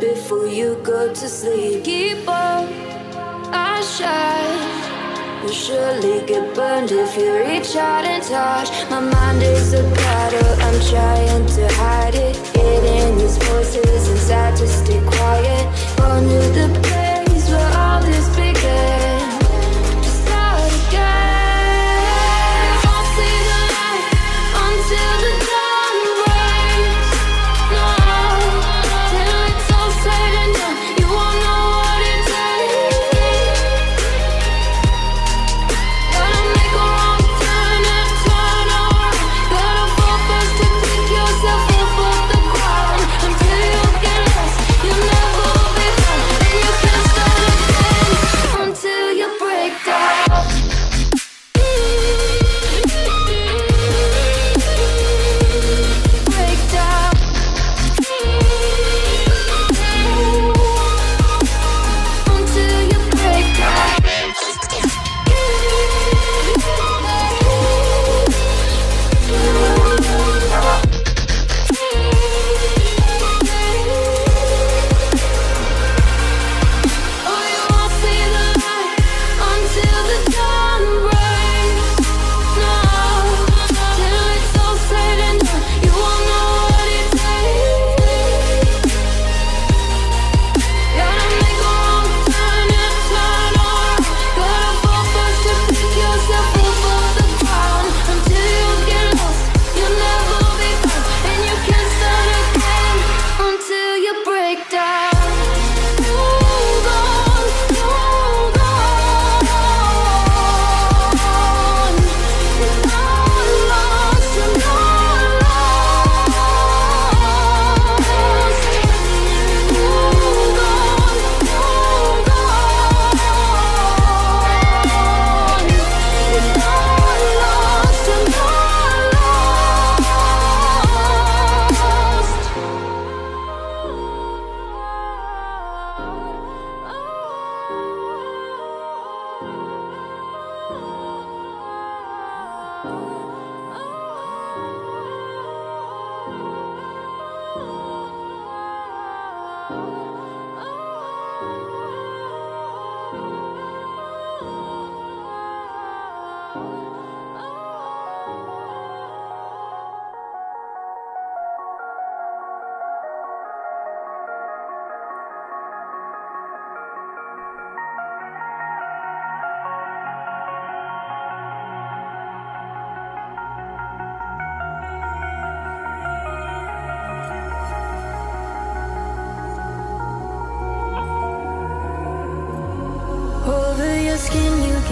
before you go to sleep. Keep up our shine. You'll surely get burned if you reach out and touch. My mind is a battle, I'm trying to hide it. Hidden these voices inside to stay.